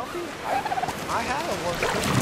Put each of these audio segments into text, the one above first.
coffee? I, I had a one.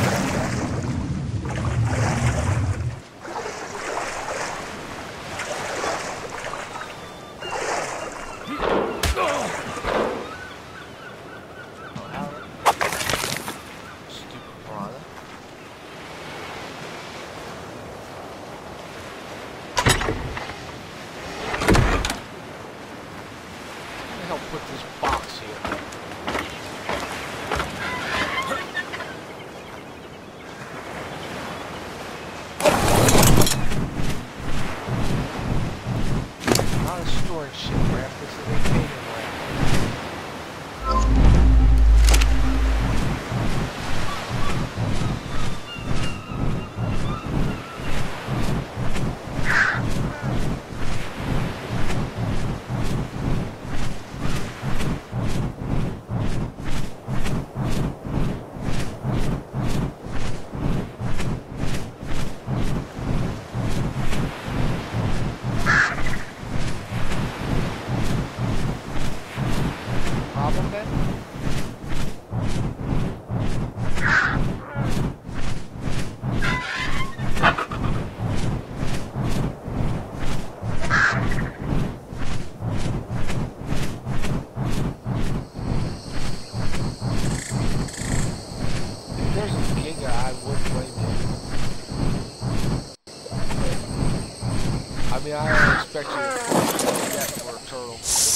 mean, I don't expect you to get for a turtle.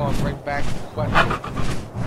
going right back to the question.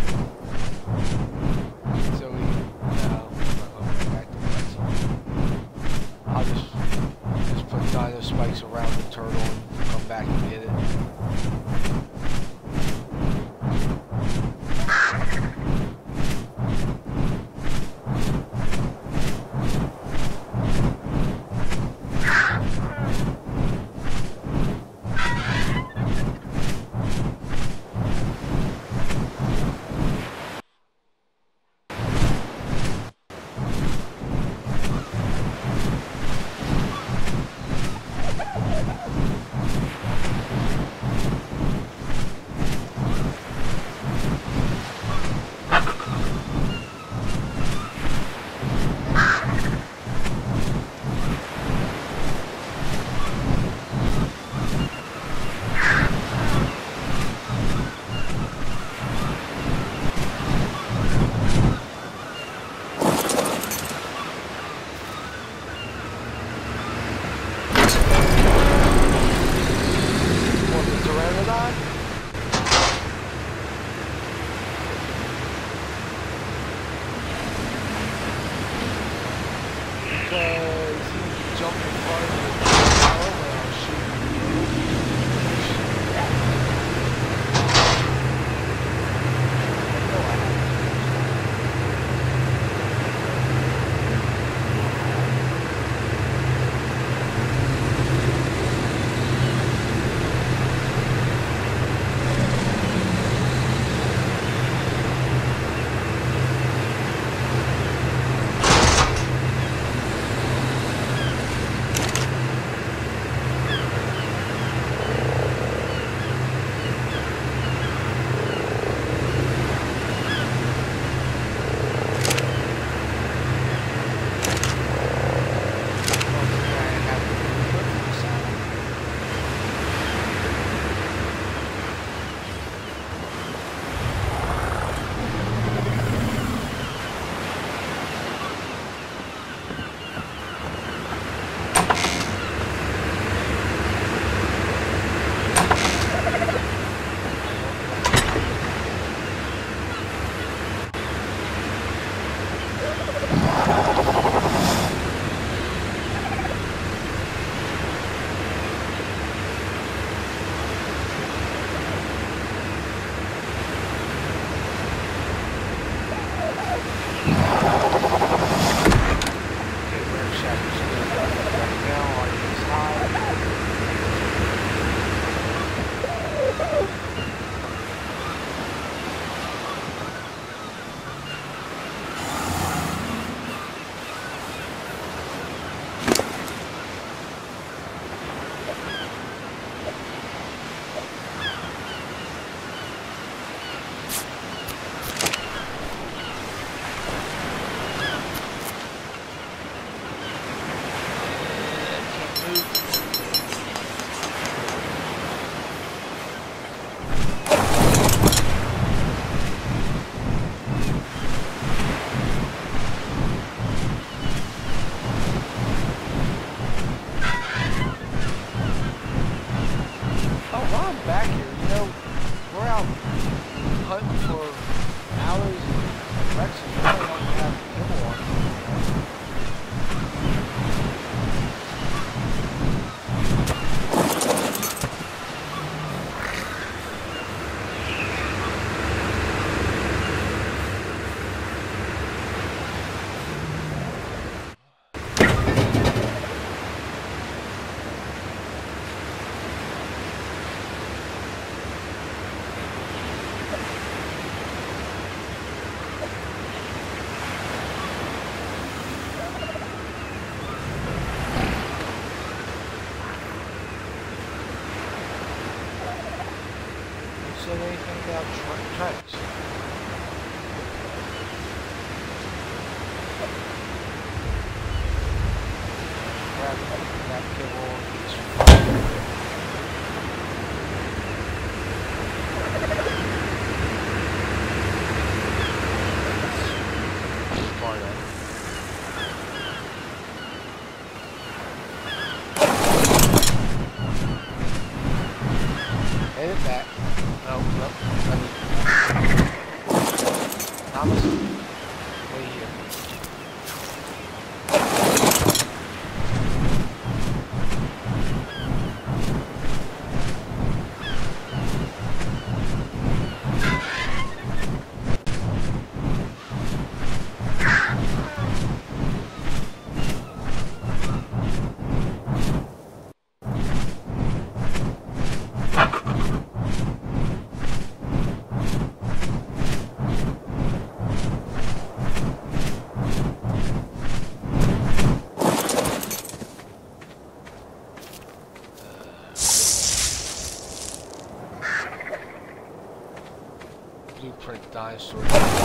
Blueprint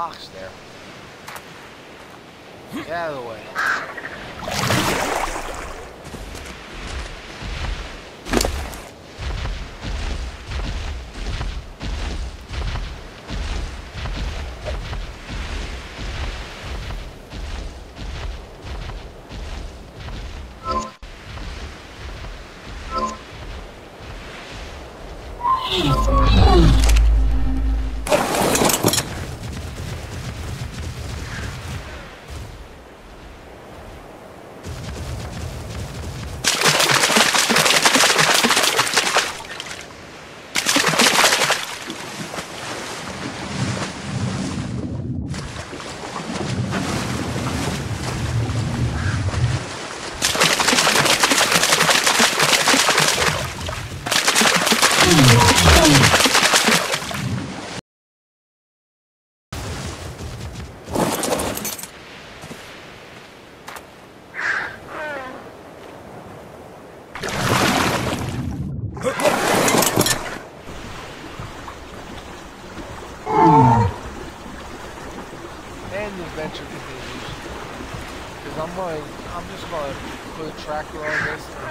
box there. Get out of the way. Going, I'm just going to put a tracker on this